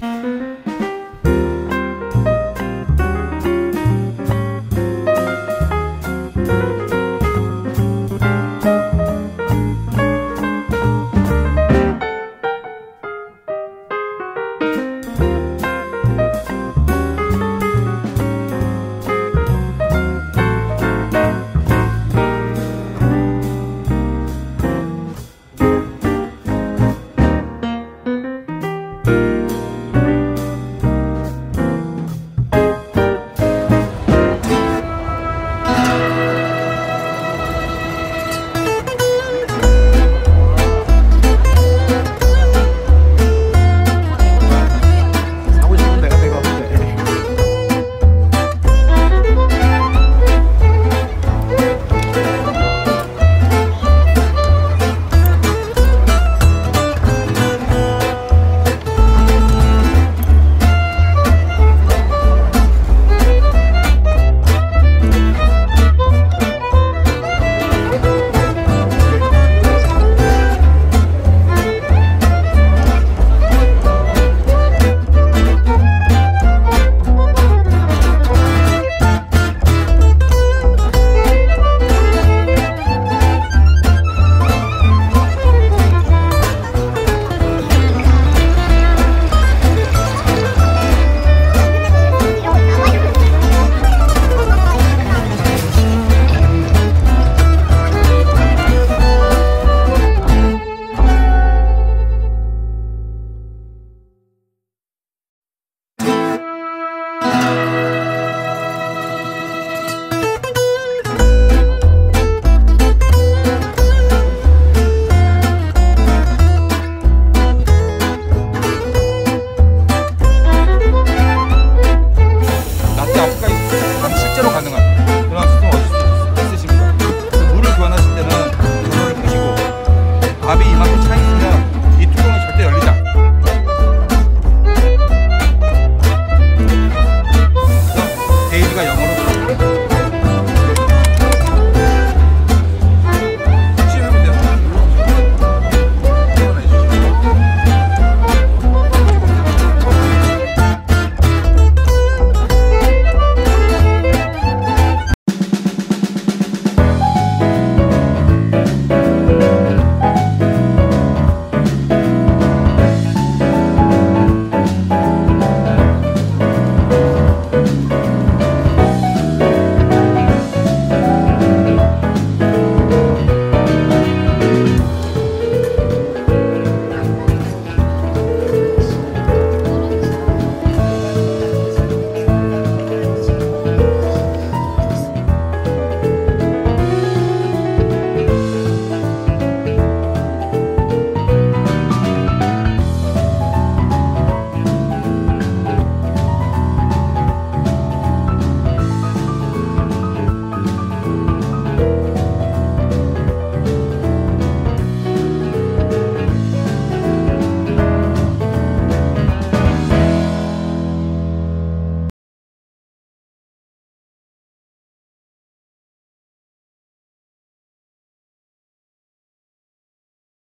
Música